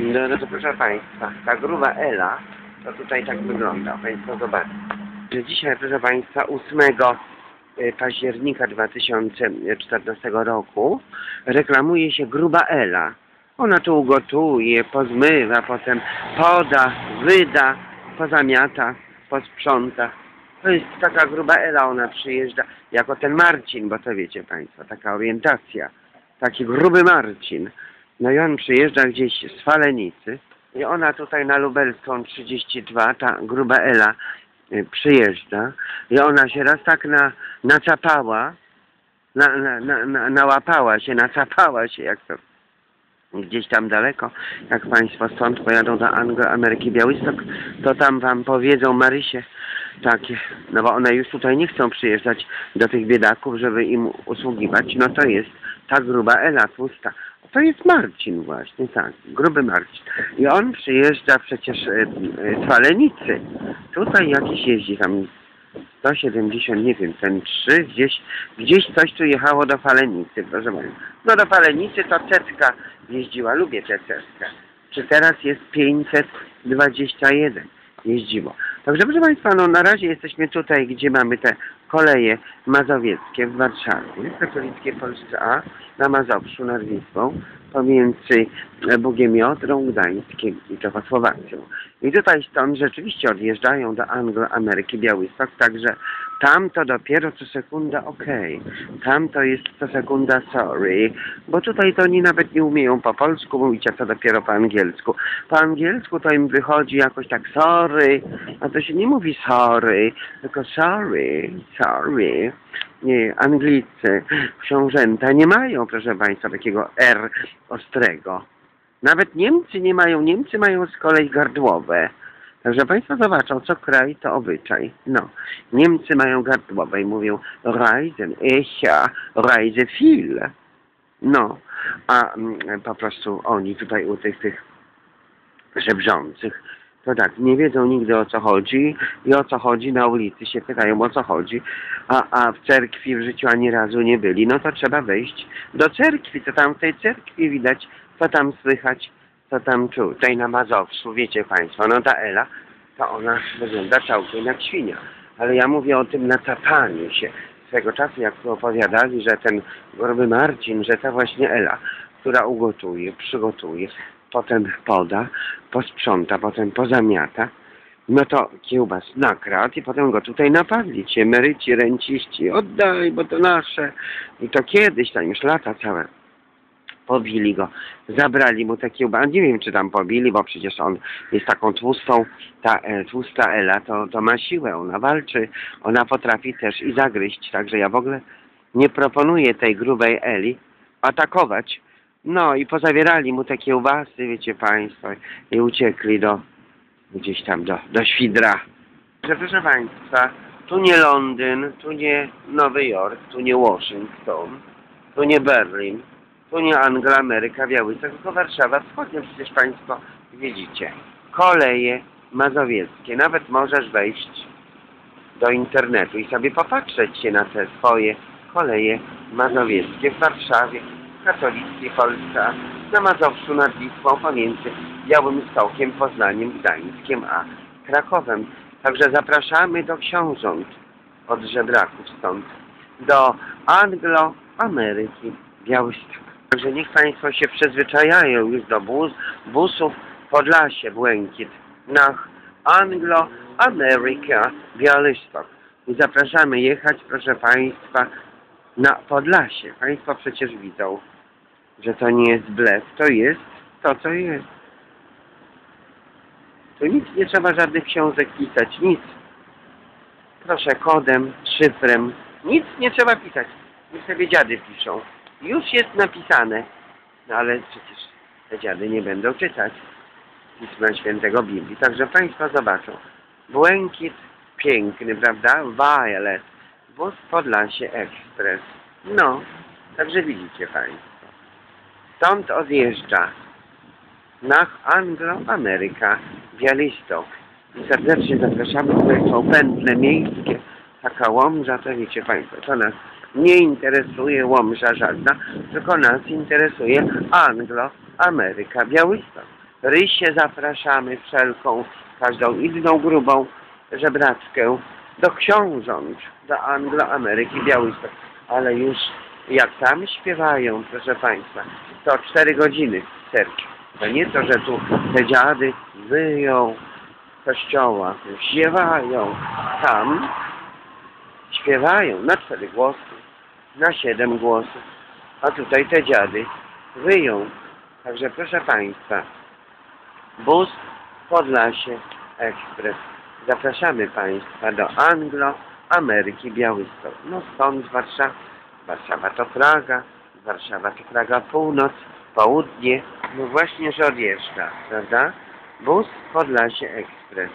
No, no to proszę Państwa, ta gruba Ela, to tutaj tak wygląda. Państwo zobaczcie. Że dzisiaj, proszę Państwa, 8 y, października 2014 roku reklamuje się gruba Ela. Ona tu ugotuje, pozmywa, potem poda, wyda, pozamiata, posprząta. To jest taka gruba Ela, ona przyjeżdża jako ten Marcin, bo to wiecie Państwo, taka orientacja. Taki gruby Marcin. No i on przyjeżdża gdzieś z Falenicy i ona tutaj na Lubelską 32, ta gruba Ela y, przyjeżdża i ona się raz tak na, nacapała, na, na, na, na, nałapała się, nacapała się, jak to gdzieś tam daleko, jak Państwo stąd pojadą do Anglo Ameryki Białystok, to tam Wam powiedzą Marysie takie, no bo one już tutaj nie chcą przyjeżdżać do tych biedaków, żeby im usługiwać, no to jest ta gruba Ela tłusta. To jest Marcin właśnie, tak, gruby Marcin. I on przyjeżdża przecież e, e, z Falenicy. Tutaj jakiś jeździ tam 170, nie wiem, ten 3, gdzieś, gdzieś coś tu jechało do Falenicy, proszę Państwa. No do Falenicy to Cetka jeździła, lubię tę Cetkę. Czy teraz jest 521 jeździło. Także proszę Państwa, no na razie jesteśmy tutaj, gdzie mamy te koleje mazowieckie w Warszawie, katolickie Polsce A, na Mazowszu nad Wisłą, pomiędzy Bugiem i Odrą, Gdańskiem i Czechosłowacją. I tutaj stąd rzeczywiście odjeżdżają do Anglo-Ameryki Białystok, także tam to dopiero co sekunda okej, tam to jest co sekunda sorry, bo tutaj to oni nawet nie umieją po polsku mówić, a co dopiero po angielsku. Po angielsku to im wychodzi jakoś tak sorry, a to się nie mówi sorry, tylko sorry, sorry. Nie, Anglicy, książęta nie mają, proszę Państwa, takiego R ostrego. Nawet Niemcy nie mają, Niemcy mają z kolei gardłowe. Także Państwo zobaczą, co kraj, to obyczaj. No, Niemcy mają gardłowe i mówią Reisen, Echa, Reise viel. No, a mm, po prostu oni tutaj u tych, tych żebrzących, to tak, nie wiedzą nigdy o co chodzi i o co chodzi na ulicy się pytają o co chodzi, a, a w cerkwi w życiu ani razu nie byli, no to trzeba wejść do cerkwi, to tam w tej cerkwi widać, co tam słychać, co tam czuć. Tutaj na Mazowszu, wiecie Państwo, no ta Ela, to ona wygląda całkiem jak świnia, ale ja mówię o tym natapaniu się. Swego czasu, jak tu opowiadali, że ten gruby Marcin, że ta właśnie Ela, która ugotuje, przygotuje, potem poda, posprząta, potem pozamiata, no to kiełbas nakradł i potem go tutaj napadli. Ci emeryci, renciści, oddaj, bo to nasze. I to kiedyś, tam już lata całe, pobili go, zabrali mu te kiełbasy. Nie wiem, czy tam pobili, bo przecież on jest taką tłustą, ta e, tłusta Ela, to, to ma siłę, ona walczy, ona potrafi też i zagryźć, także ja w ogóle nie proponuję tej grubej Eli atakować, no i pozabierali mu te kiełbasy, wiecie Państwo, i uciekli do, gdzieś tam do, do Świdra. Że proszę Państwa, tu nie Londyn, tu nie Nowy Jork, tu nie Waszyngton, tu nie Berlin, tu nie Angla, Ameryka, Białystok, tylko Warszawa Wschodnia, przecież Państwo widzicie. Koleje mazowieckie, nawet możesz wejść do internetu i sobie popatrzeć się na te swoje koleje mazowieckie w Warszawie, katolickiej Polsce, na Mazowszu nad Wisłą pomiędzy Białymstokiem, Poznaniem, Gdańskiem a Krakowem. Także zapraszamy do książąt od żebraków stąd, do Anglo-Ameryki Białystok. Także niech Państwo się przyzwyczajają już do bus, busów Podlasie, Błękit, na Anglo-Ameryka Białystok. I zapraszamy jechać, proszę Państwa, na Podlasie. Państwo przecież widzą, że to nie jest blef, to jest to, co jest. Tu nic nie trzeba żadnych książek pisać, nic. Proszę kodem, szyfrem, nic nie trzeba pisać. Niech sobie dziady piszą. Już jest napisane. No ale przecież te dziady nie będą czytać Pisma Świętego Biblii. Także Państwo zobaczą. Błękit piękny, prawda? Violet. Bus Podlasie Express. No, także widzicie Państwo. Stąd odjeżdża nach Anglo-Ameryka Białystok. I serdecznie zapraszamy, tutaj są pętle miejskie. Taka łomża, to wiecie Państwo, to nas nie interesuje łomża żadna, tylko nas interesuje Anglo-Ameryka Białystok. Rysię zapraszamy wszelką, każdą inną grubą żebrackę do książąt, do Anglo-Ameryki Białystok. Ale już jak tam śpiewają, proszę Państwa, to cztery godziny w cerkwi. To nie to, że tu te dziady wyją kościoła, śpiewają. Tam śpiewają na cztery głosy, na siedem głosów, a tutaj te dziady wyją. Także proszę Państwa, bus Podlasie Ekspres. Zapraszamy Państwa do Anglo Ameryki Białystok. No stąd z Warszawy. Warszawa to Praga, Warszawa to Praga Północ, Południe. No właśnie, że odjeżdża, prawda? Bus Podlasie Ekspres.